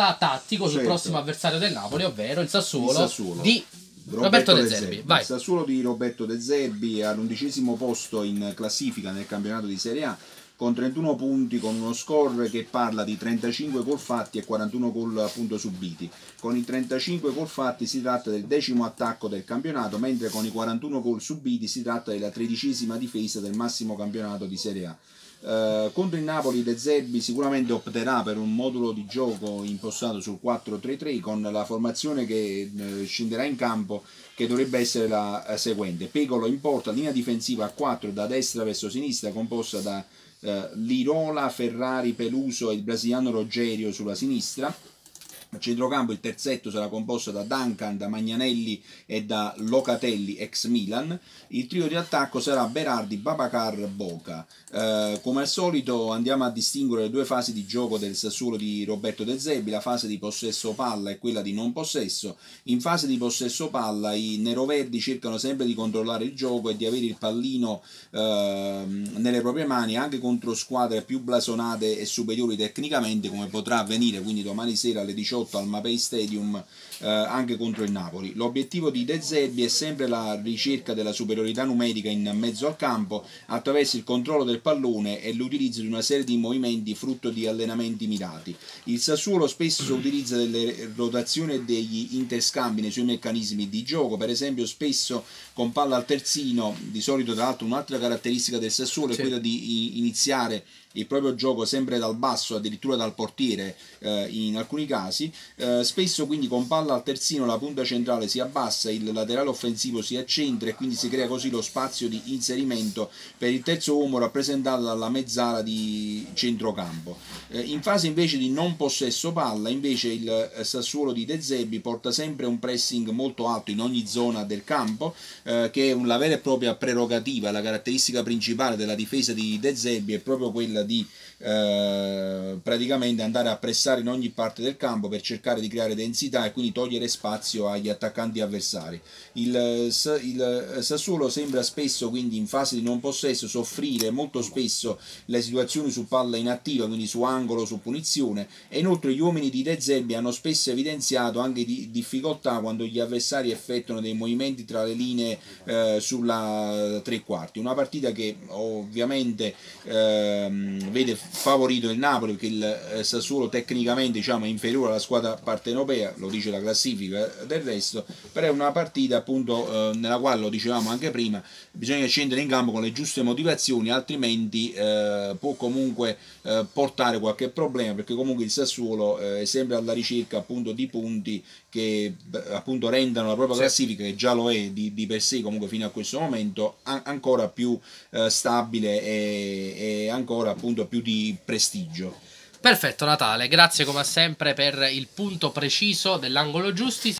vista tattico sul Certo. prossimo avversario del Napoli, ovvero il Sassuolo, Il Sassuolo. di Roberto, De Zerbi. Vai. Il Sassuolo di Roberto De Zerbi all'undicesimo posto in classifica nel campionato di Serie A con 31 punti con uno score che parla di 35 gol fatti e 41 gol appunto subiti. Con i 35 gol fatti si tratta del decimo attacco del campionato, mentre con i 41 gol subiti si tratta della tredicesima difesa del massimo campionato di Serie A. Eh, contro il Napoli De Zerbi sicuramente opterà per un modulo di gioco impostato sul 4-3-3 con la formazione che eh, scenderà in campo che dovrebbe essere la eh, seguente. Pecolo in porta, linea difensiva a 4 da destra verso sinistra composta da Lirola, Ferrari, Peluso e il brasiliano Rogerio sulla sinistra. A centrocampo il terzetto sarà composto da Duncan, da Magnanelli e da Locatelli ex Milan. Il trio di attacco sarà Berardi, Babacar, Boca. Eh, come al solito andiamo a distinguere le due fasi di gioco del Sassuolo di Roberto De Zebbi, la fase di possesso palla e quella di non possesso. In fase di possesso palla i neroverdi cercano sempre di controllare il gioco e di avere il pallino ehm, nelle proprie mani anche contro squadre più blasonate e superiori tecnicamente come potrà avvenire quindi domani sera alle 18 al Mapei Stadium eh, anche contro il Napoli. L'obiettivo di De Zerbi è sempre la ricerca della superiorità numerica in mezzo al campo attraverso il controllo del pallone e l'utilizzo di una serie di movimenti frutto di allenamenti mirati. Il Sassuolo spesso utilizza delle rotazioni e degli interscambi nei suoi meccanismi di gioco, per esempio spesso con palla al terzino, di solito tra l'altro un'altra caratteristica del Sassuolo Sì. è quella di iniziare il proprio gioco sempre dal basso, addirittura dal portiere eh, in alcuni casi. Eh, spesso quindi con palla al terzino la punta centrale si abbassa, il laterale offensivo si accentra e quindi si crea così lo spazio di inserimento per il terzo uomo rappresentato dalla mezzala di centrocampo. Eh, in fase invece di non possesso palla, invece il eh, Sassuolo di De Zebbi porta sempre un pressing molto alto in ogni zona del campo, eh, che è una vera e propria prerogativa, la caratteristica principale della difesa di De Zebbi è proprio quella di eh, praticamente andare a pressare in ogni parte del campo per cercare di creare densità e quindi togliere spazio agli attaccanti avversari. Il, eh, il eh, Sassuolo sembra spesso quindi in fase di non possesso soffrire molto spesso le situazioni su palla inattiva, quindi su angolo, su punizione e inoltre gli uomini di De Zerbi hanno spesso evidenziato anche di difficoltà quando gli avversari effettuano dei movimenti tra le linee eh, sulla tre quarti. Una partita che ovviamente ehm, vede favorito il Napoli perché il eh, Sassuolo tecnicamente diciamo, è inferiore alla squadra partenopea, lo dice la classifica del resto, però è una partita appunto eh, nella quale lo dicevamo anche prima, bisogna scendere in campo con le giuste motivazioni, altrimenti eh, può comunque eh, portare qualche problema perché comunque il Sassuolo eh, è sempre alla ricerca appunto di punti che appunto rendano la propria classifica che già lo è di, di per sé comunque fino a questo momento an- ancora più eh, stabile e, e ancora appunto più di prestigio. Perfetto Natale, grazie come sempre per il punto preciso dell'angolo giusti.